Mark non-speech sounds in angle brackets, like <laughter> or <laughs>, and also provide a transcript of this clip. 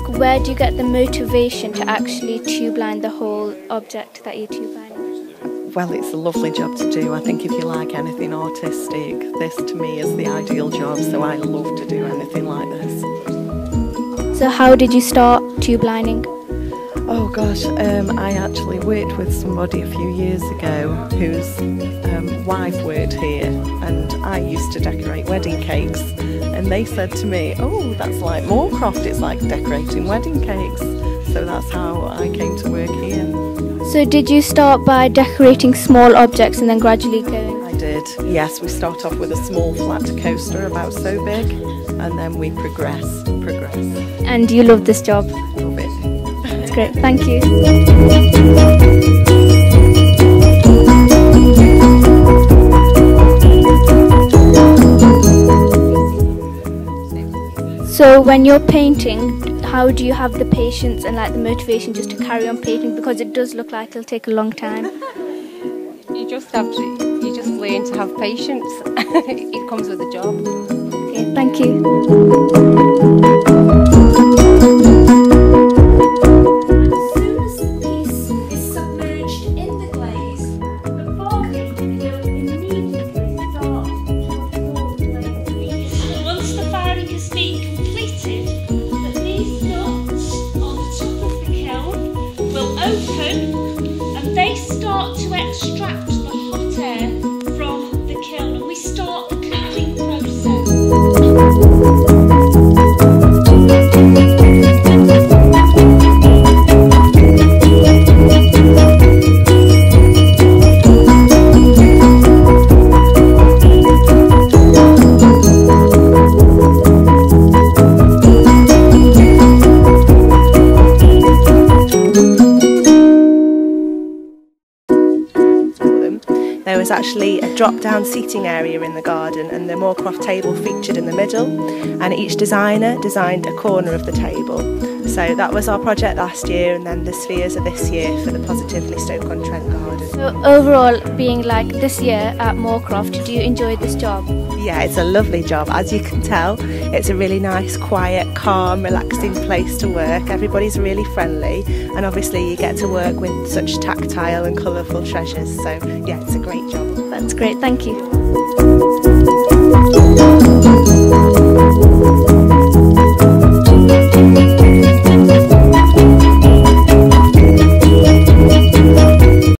ask, where do you get the motivation to actually tube line the whole object that you tube line? Well, it's a lovely job to do. I think if you like anything artistic, this to me is the ideal job, so I love to do anything like this. So how did you start tube lining? Oh gosh, um, I actually worked with somebody a few years ago whose um, wife worked here, and I used to decorate wedding cakes. And they said to me, Oh, that's like Moorcroft, it's like decorating wedding cakes. So that's how I came to work here. So did you start by decorating small objects and then gradually going? I did. Yes, we start off with a small flat coaster about so big, and then we progress, progress. And you love this job? Great, thank you. So when you're painting, how do you have the patience and like the motivation just to carry on painting because it does look like it'll take a long time? <laughs> You just have to, you just learn to have patience. <laughs> it comes with the job. Okay, thank you. There was actually a drop down seating area in the garden, and the Moorcroft table featured in the middle. And each designer designed a corner of the table. So that was our project last year, and then the spheres are this year for the Positively Stoke-on-Trent garden. So overall, being like this year at Moorcroft, do you enjoy this job? Yeah, it's a lovely job. As you can tell, it's a really nice, quiet, calm, relaxing place to work. Everybody's really friendly, and obviously, you get to work with such tactile and colourful treasures. So, yeah, it's a great job. That's great, thank you.